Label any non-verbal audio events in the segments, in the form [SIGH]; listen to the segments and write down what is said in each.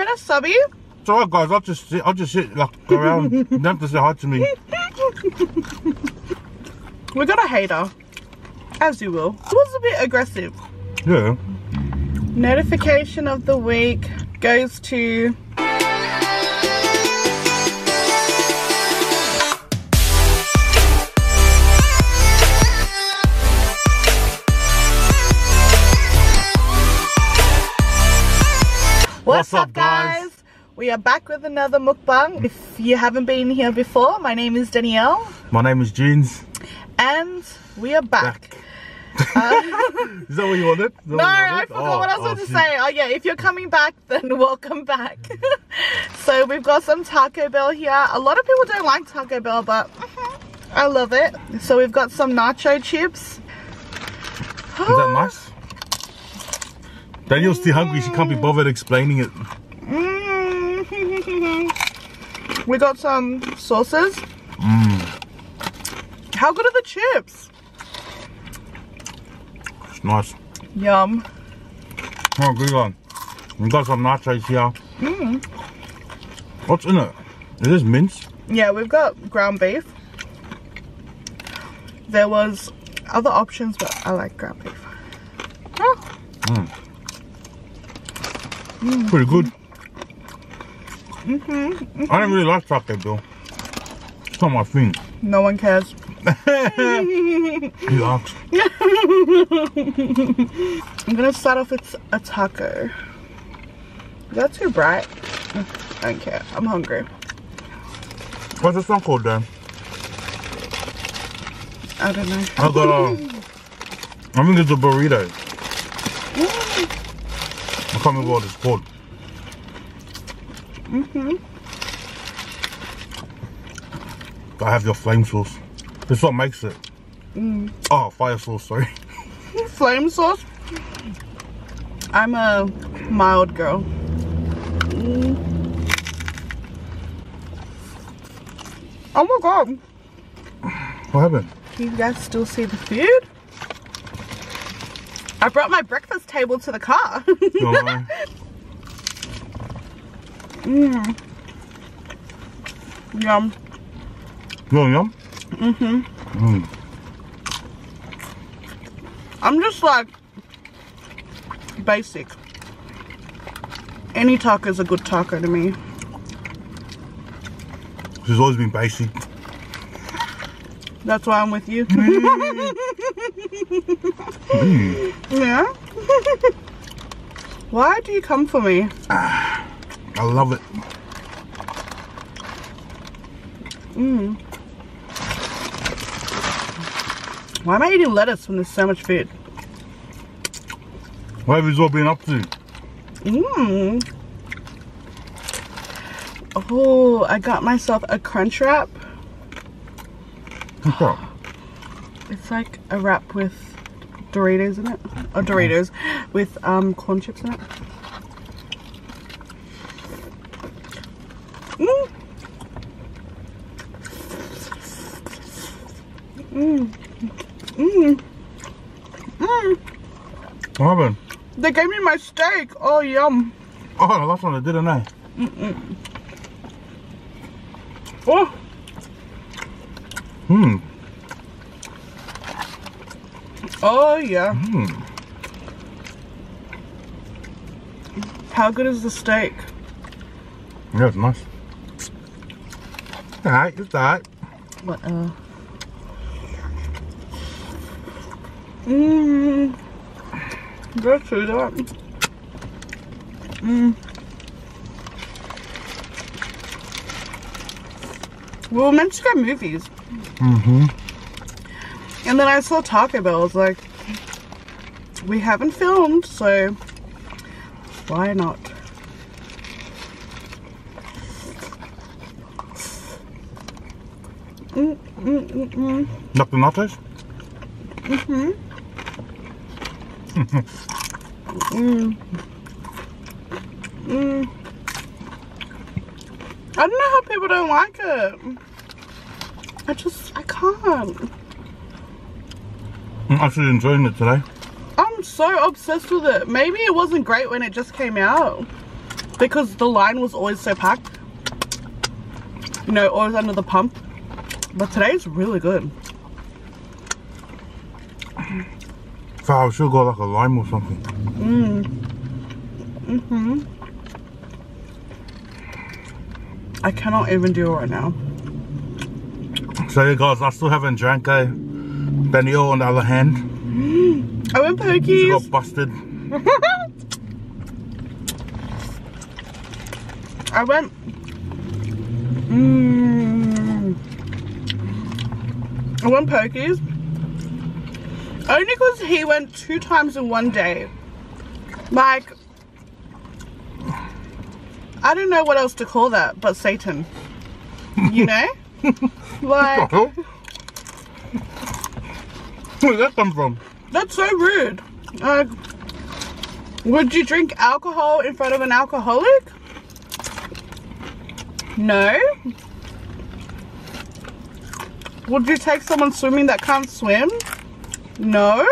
minute, subby. It's alright, guys. I'll just sit. I'll just sit like go around. [LAUGHS] you don't have to say hi to me. We got a hater. As you will. It was a bit aggressive. Yeah. Notification of the week goes to What's, What's up, guys? We are back with another mukbang. If you haven't been here before, my name is Danielle My name is Jeans. and we are back. [LAUGHS] Is that what you wanted? No, what you I forgot Oh, what I was oh, going to shit. say. Oh yeah, if you're coming back, [LAUGHS] then welcome back. [LAUGHS] so we've got some Taco Bell here. A lot of people don't like Taco Bell, but mm-hmm. I love it. So we've got some nacho chips. Is that nice? Danielle's too hungry. She can't be bothered explaining it. Mm. [LAUGHS] we got some sauces. How good are the chips? It's nice. Yum. Oh, good one. We got some nachos here. Mm. What's in it? Is this mince? Yeah, we've got ground beef. There was other options, but I like ground beef. Oh. Pretty good. Mm-hmm, I don't really like Taco though. It's not my thing. No one cares. [LAUGHS] You asked. [LAUGHS] I'm gonna start off with a taco. Is that too bright? I don't care. I'm hungry. What's this one called then? I don't know. I got a. I think it's a burrito. I can't remember what it's called. Mm-hmm. I have your flame sauce. This what makes it. Mm. Oh, fire sauce, sorry. [LAUGHS] Flame sauce. I'm a mild girl. Mm. Oh my god. What happened? Can you guys still see the food? I brought my breakfast table to the car. Know, mm. Yum. yum yum. I'm just like basic. Any taco is a good taco to me. She's always been basic. That's why I'm with you. Mm. [LAUGHS] Mm. yeah. why do you come for me? Ah, I love it. Mm. Why am I eating lettuce when there's so much food? What have you all been up to? Mmm. Oh, I got myself a crunch wrap. What's that? It's like a wrap with Doritos in it. Or Doritos with um corn chips in it. Mm. What happened? They gave me my steak. Oh yum. Oh, the last one I didn't I? Oh, Hmm. oh yeah. Hmm. How good is the steak? Yeah, it's nice. Alright, it's alright. What uh Mmm. Go through that. Mmm. We were meant to go movies. Mm-hmm. And then I saw Taco Bell. I was like, we haven't filmed, so why not? Mm, mm, mm, mm. Like the nachos? Mm. I don't know how people don't like it. I just, I can't. I'm actually enjoying it today. I'm so obsessed with it. Maybe it wasn't great when it just came out. because the line was always so packed. You know, always under the pump. But today's really good. So I should go like a lime or something. Mm. Mhm. I cannot even do it right now. So yeah, guys, I still haven't drank a Benny O on the other hand. [GASPS] I went She got busted. [LAUGHS] I went. Mm, I went pokies. Only because he went two times in one day. Like, I don't know what else to call that, but Satan. You [LAUGHS] know? [LAUGHS] like, Where did that come from? that's so rude. Like, would you drink alcohol in front of an alcoholic? No. Would you take someone swimming that can't swim? No.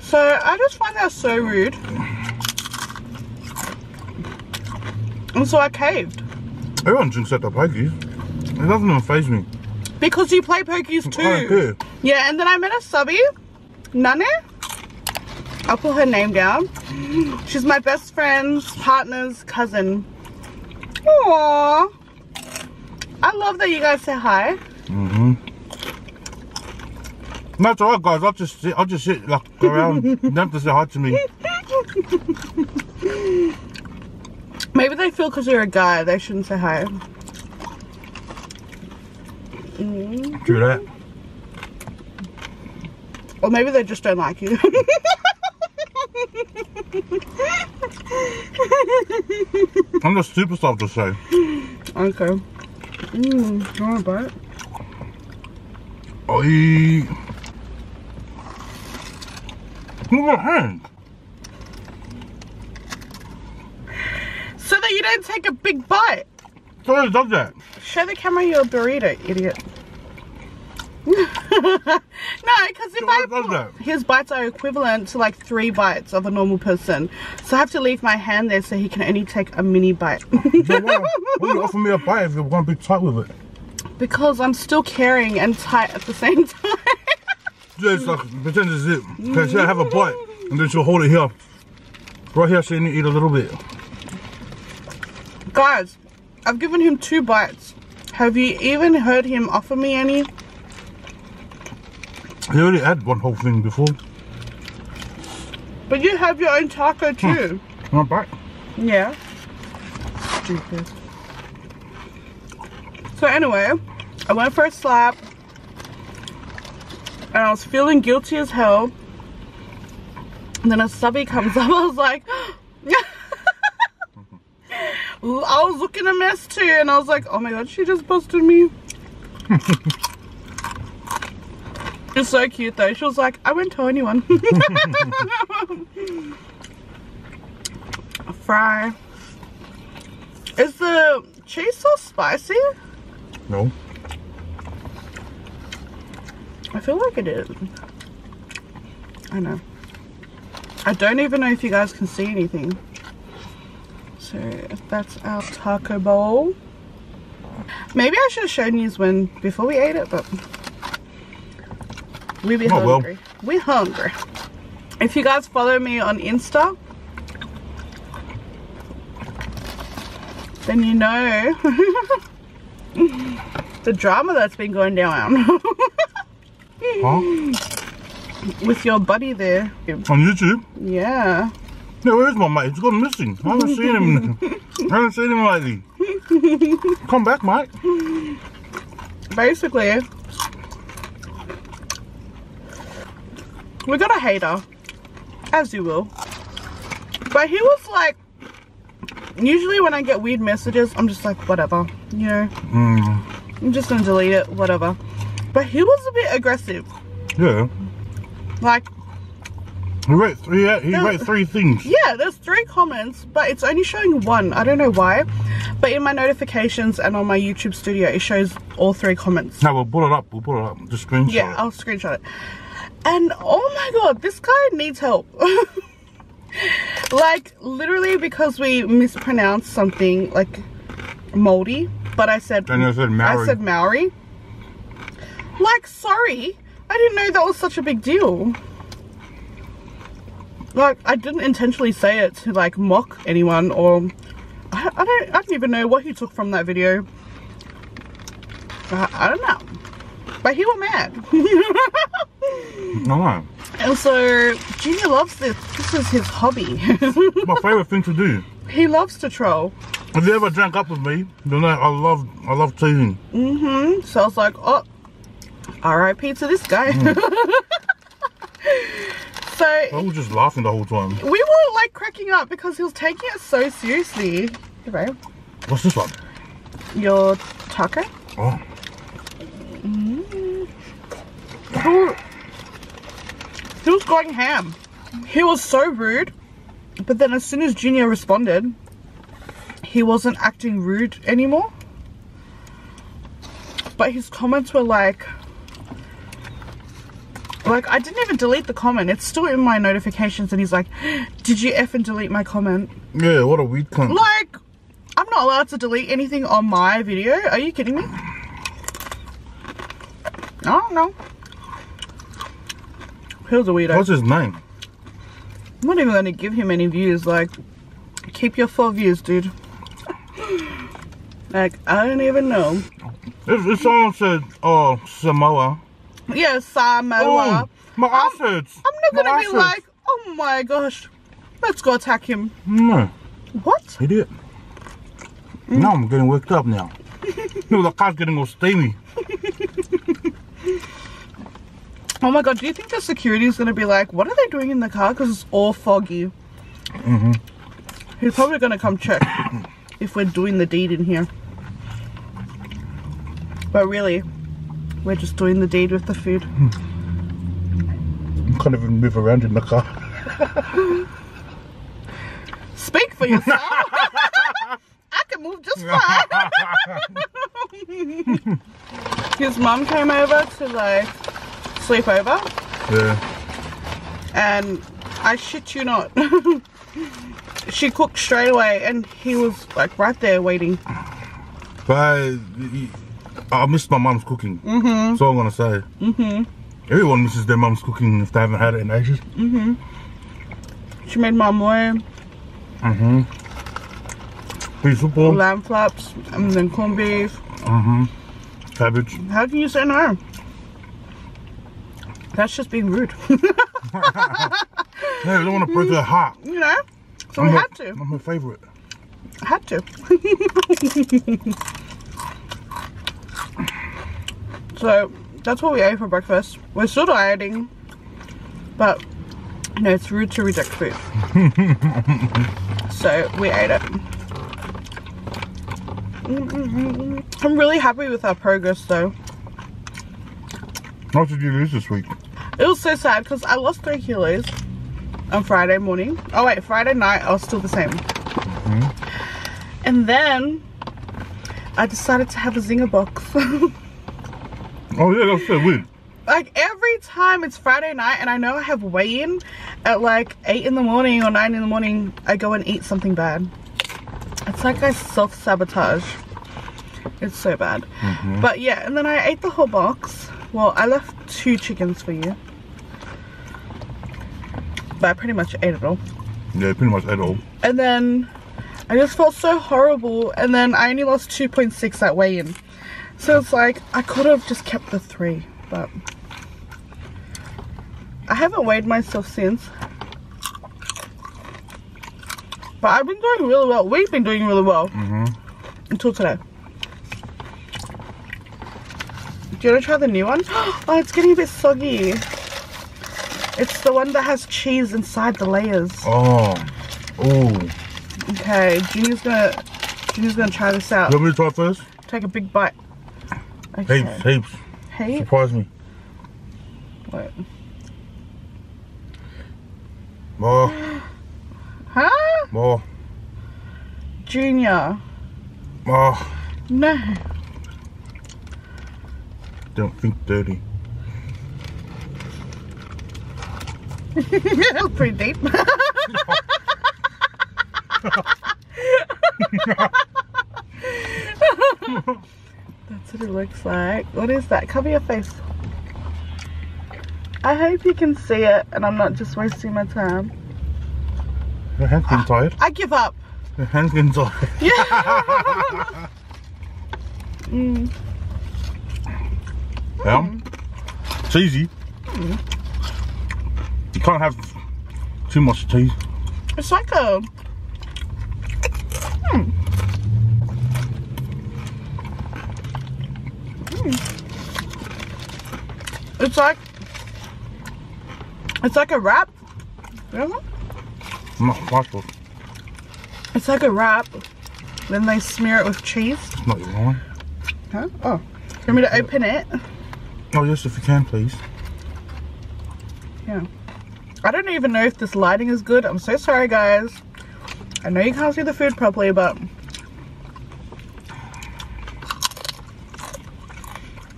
So I just find that so rude. And so I caved. Everyone drinks at the pokies. It doesn't even phase me. Because you play pokies too. Yeah, and then I met a subby, Nane. I'll put her name down. She's my best friend's partner's cousin. Aww. I love that you guys say hi. Mhm. That's alright, guys. I'll just sit. I'll just sit like [LAUGHS] around. you don't have to say hi to me. Maybe they feel because you're a guy, they shouldn't say hi. Mm-hmm. Do that. Or maybe they just don't like you. I'm just super stuff to say. okay. Mmm, you want a bite? Oi. Look at hand. So that you don't take a big bite. Does that. Show the camera your burrito, idiot. [LAUGHS] no, because if I put, his bites are equivalent to like three bites of a normal person, so I have to leave my hand there so he can only take a mini bite. So why, [LAUGHS] why you offer me a bite if you're going to be tight with it? because I'm still caring and tight at the same [LAUGHS] time. Just like pretend it's it. Okay, she'll have a bite and then she'll hold it here. Right here, she need to eat a little bit. Guys, I've given him two bites. Have you even heard him offer me any? He already had one whole thing before. But you have your own taco hmm. too. Not bite. Yeah. Stupid. So anyway, I went for a slap. And I was feeling guilty as hell. And then a subby comes [LAUGHS] up. I was like, I was looking a mess too. And I was like, oh my god, she just busted me. [LAUGHS] It's so cute though. She was like, I won't tell anyone. [LAUGHS] Fry. Is the cheese sauce spicy? No. I feel like it is. I know. I don't even know if you guys can see anything. So that's our taco bowl. Maybe I should have shown you when before we ate it, but we be Oh, well. hungry. We hungry. If you guys follow me on Insta, then you know [LAUGHS] the drama that's been going down Huh? with your buddy there. On YouTube? Yeah. Yeah, where is my mate? He's gone missing. I haven't seen him. [LAUGHS] I haven't seen him lately. Come back, mate. Basically, we got a hater, as you will. But he was like, usually when I get weird messages, I'm just like, whatever, you know, Mm, I'm just gonna delete it, whatever. But he was a bit aggressive. yeah. Like, He wrote three. He wrote three things. yeah, there's three comments, but it's only showing one. I don't know why. But in my notifications and on my YouTube studio, it shows all three comments. No, we'll pull it up. We'll pull it up. Just screenshot Yeah, it. I'll screenshot it. And oh my god, this guy needs help. [LAUGHS] like literally because we mispronounced something like moldy, but I said And I said Maori. I said Maori. Like sorry, I didn't know that was such a big deal. Like I didn't intentionally say it to like mock anyone or I, I don't I don't even know what he took from that video. I, I don't know. But he was mad. No, and so Junior loves this. This is his hobby. [LAUGHS] my favorite thing to do. he loves to troll. If you ever drank up with me, you know I love I love teasing. Mm-hmm. So I was like, oh, R.I.P. to this guy. [LAUGHS] so I was just laughing the whole time. we were like cracking up because he was taking it so seriously. Okay. What's this one? Your taco? Oh, He- He was going ham. He was so rude. But then as soon as Junior responded, he wasn't acting rude anymore. But his comments were like like I didn't even delete the comment. It's still in my notifications and he's like, Did you effing delete my comment? yeah, what a weird cunt. Like, I'm not allowed to delete anything on my video. Are you kidding me? I don't know. He was a weirdo. What's his name? I'm not even going to give him any views. Like, keep your four views, dude. Like, I don't even know. If, if someone said, oh, Samoa. Yeah, Samoa. Oh, my ass hurts. I'm not going to be like, oh my gosh, let's go attack him. No, What? he did. Now I'm getting worked up now. [LAUGHS] no, the car's getting all steamy. Oh my god, do you think the security is going to be like, what are they doing in the car? Because it's all foggy. Mm-hmm. He's probably going to come check if we're doing the deed in here. But really, we're just doing the deed with the food. I can't even move around in the car. Speak for yourself. [LAUGHS] I can move just [LAUGHS] fine. [LAUGHS] His mum came over to like sleep over, Yeah. and I shit you not. she cooked straight away, and he was like right there waiting. But I, miss my mum's cooking. Mm-hmm. That's all I'm gonna say. Mm-hmm. Everyone misses their mum's cooking if they haven't had it in ages. She made mamoe, Mm-hmm. Beef soup, lamb flaps, and then corned beef. mm-hmm. cabbage. How can you say no? That's just being rude, [LAUGHS] Yeah, I don't want to break her heart. you know. So I'm her- had to. I'm her favorite. I had to. [LAUGHS] so that's what we ate for breakfast. We're still dieting, but you know it's rude to reject food. [LAUGHS] so we ate it. I'm really happy with our progress though. How did you lose this week? It was so sad because I lost three kilos on Friday morning. Oh wait, Friday night I was still the same. Mm-hmm. And then I decided to have a zinger box. [LAUGHS] Oh yeah, that's so weird. like every time it's Friday night and I know I have weigh-in at like 8 in the morning or 9 in the morning, I go and eat something bad. It's like I self-sabotage. It's so bad. Mm-hmm. But yeah, and then I ate the whole box. Well, I left two chickens for you. But I pretty much ate it all. Yeah, pretty much ate it all. And then I just felt so horrible. And then I only lost 2.6 at weigh-in. So it's like, I could have just kept the three. But I haven't weighed myself since. But I've been doing really well. We've been doing really well. Mm-hmm. Until today. Do you want to try the new one? [GASPS] Oh, it's getting a bit soggy. It's the one that has cheese inside the layers. Oh. Oh. Okay, Junior's gonna Junior's gonna try this out. You want me to try first? Take a big bite. Okay. Heaps, heaps. Hey, Surprise me. What? More, [GASPS] Huh? more, Junior. more. No. Don't think dirty. [LAUGHS] Pretty deep. [LAUGHS] [LAUGHS] what it looks like. What is that? Cover your face. I hope you can see it and I'm not just wasting my time. Your hand's getting tired. [GASPS] I give up. Your hand's getting tired. [LAUGHS] [LAUGHS] Yeah. mm. Yeah. Cheesy. You can't have too much cheese. It's like a. Hmm. It's like. It's like a wrap. It's like a wrap. Then they smear it with cheese. Not your. Huh? Oh. You want me to open it? Oh yes, if you can, please. Yeah. I don't even know if this lighting is good. I'm so sorry, guys. I know you can't see the food properly, but...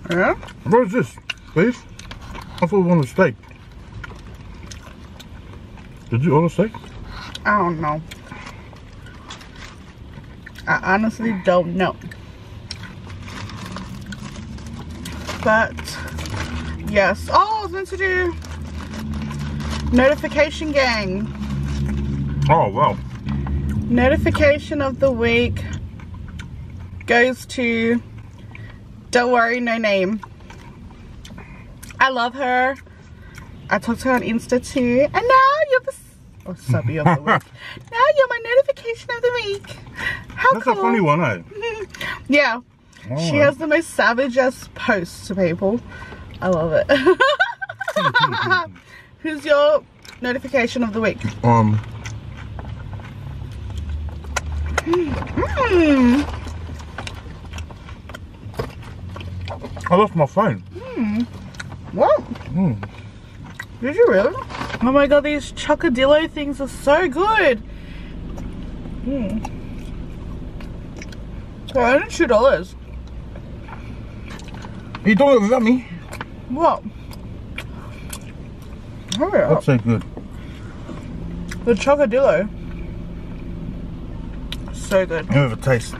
Yeah? What is this? Beef? I thought we wanted steak. Did you order steak? I don't know. I honestly don't know. But, yes. Oh, I was meant to do notification gang. Oh wow. Notification of the week goes to Don't Worry No Name. I love her. I talked to her on Insta too. And now you're the oh, subby of the week. [LAUGHS] now you're my notification of the week. How That's cool. a funny one, eh? [LAUGHS] Yeah. She has the most savagest posts to people. I love it. [LAUGHS] Who's your notification of the week? Um, Hmm. I lost my phone. What? Mm. Did you really? Oh my god, these chocodillo things are so good. Hmm. They're only two dollars. You doing it without me? What? Hurry up. That's so good. The chocodillo. So good. Give it a taste.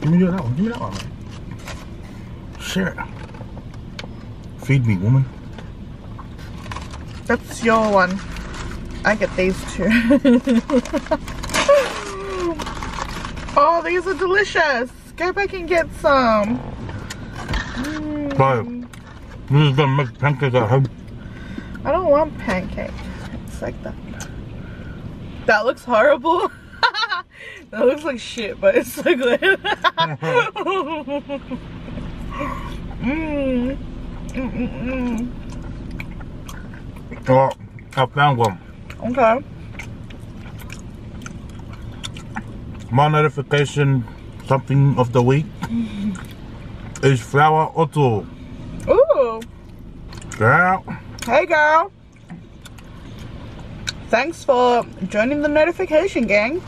Give me that one. Give me that one. Share it. Feed me, woman. That's your one. I get these two. [LAUGHS] oh, these are delicious. Go back and get some. Mm. This is gonna make pancakes at home. I don't want pancakes. It's like that. That looks horrible. [LAUGHS] that looks like shit, but it's so good. mm. Mm -mm. Oh, I found one. Okay. My notification, something of the week, is Flower Otto. Ooh. Girl. Hey, girl. Thanks for joining the notification gang.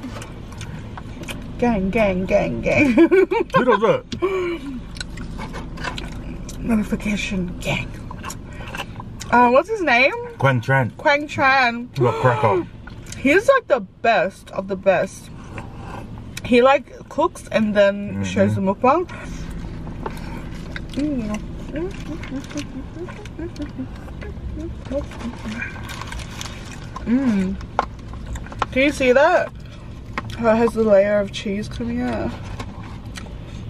Gang, gang, gang, gang. [LAUGHS] Who does that? notification gang. Uh, what's his name? Quang Tran. Quang a cracker. [GASPS] He's like the best of the best. He like cooks and then shows the mukbang. Mm. Mm. Do you see that? How it has a layer of cheese coming out.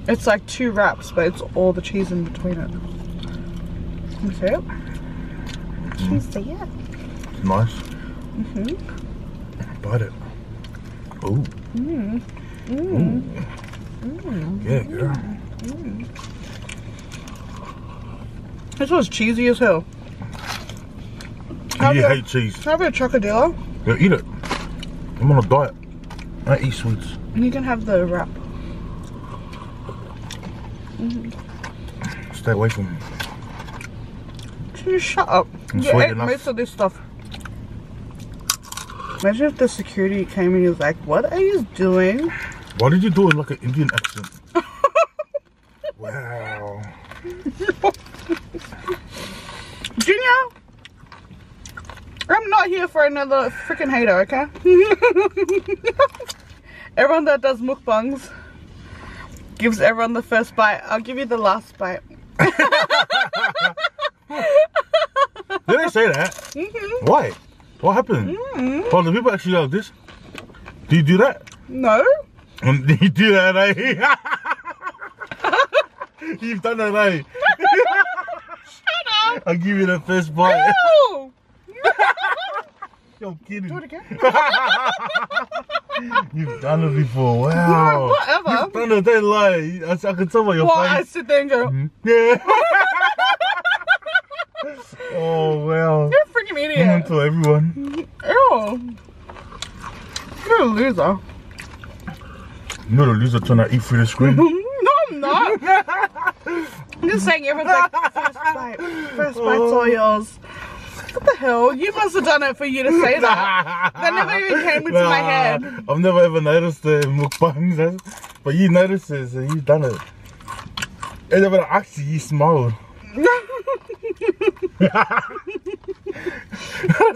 It's like two wraps, but it's all the cheese in between it. Can you see it? Can you see it? Nice. Mm-hmm. Bite it. Ooh. Mm. Ooh. Yeah, girl. This was cheesy as hell. You Have you- hate cheese. Have a chocodillo, Yeah, eat it. I'm on a diet. I eat sweets. you can have the wrap. Mm-hmm. Stay away from me. Can you shut up? I'm you ate enough. most of this stuff. Imagine if the security came and he was like, "What are you doing?" Why did you do it like an Indian accent? [LAUGHS] wow. [LAUGHS] Junior, I'm not here for another freaking hater, okay? [LAUGHS] everyone that does mukbangs gives everyone the first bite. I'll give you the last bite. [LAUGHS] Did they say that? Mhm. Why? What happened? Mm. Oh, the people actually like this. Do you do that? No? Um, [LAUGHS] do you do that, eh? [LAUGHS] You've done that, eh? Shut up! I'll give you the first bite. No! You're kidding. Do it again. You've done it before. [LAUGHS] Wow. Whatever. You've done it. Don't lie. I, I can tell by your Why I sit there and go, Mhm. Yeah. [LAUGHS] oh, wow. you're a freaking Come on idiot. to everyone. Ew. You're a loser. You're the loser trying to eat through the screen. [LAUGHS] no, I'm not. I'm just saying everyone's like, first bite, first bite's all yours. What the hell? You must have done it for you to say that. That [LAUGHS] never even came into my head. I've never ever noticed the mukbangs, but you noticed it, so you've done it. And then actually, you smiled. [LAUGHS] I'm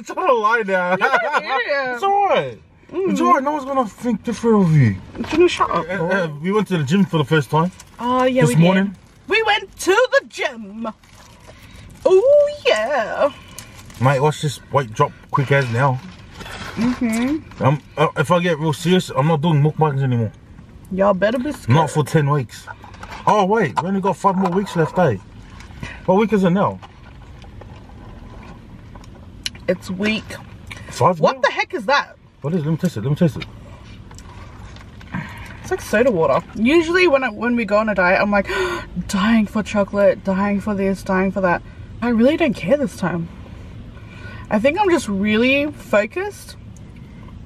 trying to lie now. You're an idiot. it's alright. It's alright. No one's gonna think different of you. Can you shut up? Uh, uh, we went to the gym for the first time Oh, yeah, this we did. morning. We went to the gym. Oh, yeah. Mate, watch this weight drop quick as now. Mm-hmm. Um, uh, if I get real serious, I'm not doing mukbangs anymore. Y'all better be scared. Not for 10 weeks. Oh, wait, we only got five more weeks left, eh? What week is it now? It's week... Five What now? the heck is that? What is it? Let me taste it. Let me taste it. It's like soda water. Usually when I, when we go on a diet, I'm like [GASPS] dying for chocolate, dying for this, dying for that. I really don't care this time. I think I'm just really focused.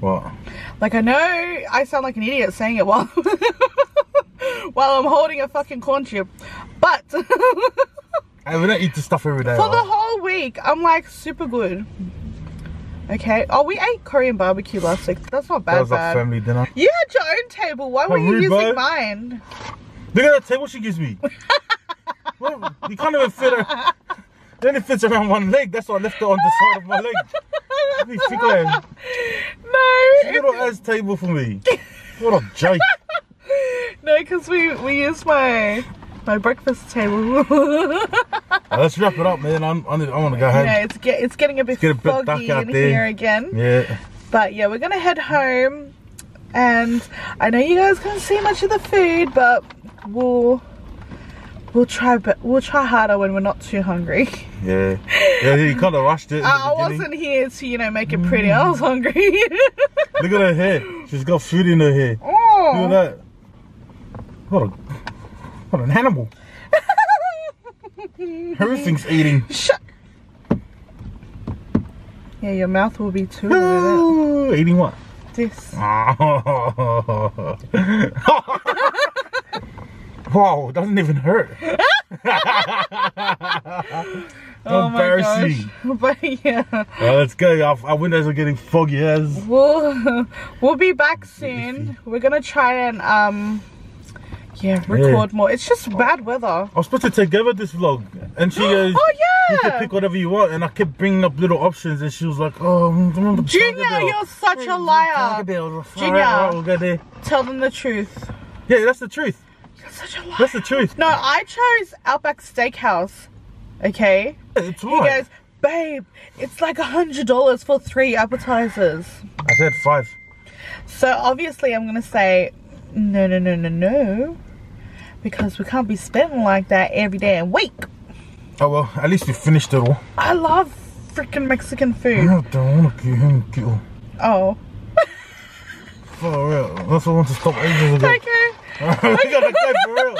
What? Like I know I sound like an idiot saying it while [LAUGHS] while I'm holding a fucking corn chip, but [LAUGHS] I we don't eat this stuff every day. For the whole week I'm like super good. Okay. Oh, we ate Korean barbecue last week. That's not bad. that was bad. a family dinner. You had your own table. Why were you rude, using bro. mine? Look at that table she gives me. [LAUGHS] well, you can't even fit her. It only fits around one leg. That's why I left it on the side of my leg. Be ass. No, Little ass table for me. What a joke. [LAUGHS] no, because we we used my my breakfast table. [LAUGHS] Let's wrap it up, man. I'm, I, need, I want to go home. yeah, it's get it's getting a bit get a bit foggy out in there. here again. Yeah. But yeah, we're gonna head home, and I know you guys can't see much of the food, but we'll we'll try but we'll try harder when we're not too hungry. Yeah. Yeah, you kind of rushed it. [LAUGHS] I wasn't here to you know make it pretty. I was mm. hungry. [LAUGHS] Look at her hair. She's got food in her hair. Oh. Look at oh. that. What a what an animal. [LAUGHS] Everything's eating. Shut. Yeah, your mouth will be too. with [GASPS] eating what? This. Oh. Wow, it doesn't even hurt. [LAUGHS] Oh my gosh. Embarrassing. [LAUGHS] But yeah, Well, let's go. Our, our windows are getting foggy as. we'll [LAUGHS] we'll be back soon. We're gonna try and um, yeah, record more. It's just bad weather. I was supposed to take over this vlog, and she [GASPS] goes, Oh yeah. "You can pick whatever you want." And I kept bringing up little options, and she was like, "Oh, mm, Junior, you're such a liar. Junior. Alright, alright, we'll. Tell them the truth. Yeah, that's the truth. You're such a liar. That's the truth. No, I chose Outback Steakhouse. Okay. It's He goes, babe, it's like a hundred dollars for three appetizers. I said five. So obviously I'm gonna say no no no no no because we can't be spending like that every day and week. Oh well, at least we finished it all. I love freaking Mexican food. I don't want to kill him. Kill. Oh. [LAUGHS] For real. That's what I want to stop ages ago. Okay. We gotta go for real.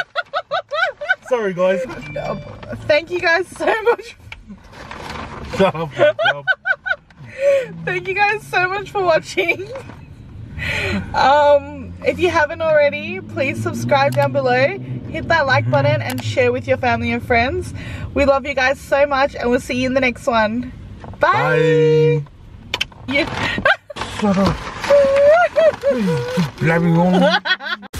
Sorry, guys. Uh, Thank you guys so much. Shut up. Thank you guys so much for watching. Um, if you haven't already, please subscribe down below. Hit that like button and share with your family and friends. We love you guys so much and we'll see you in the next one. Bye. Bye. Yeah. Shut up. [LAUGHS] On. [LAUGHS]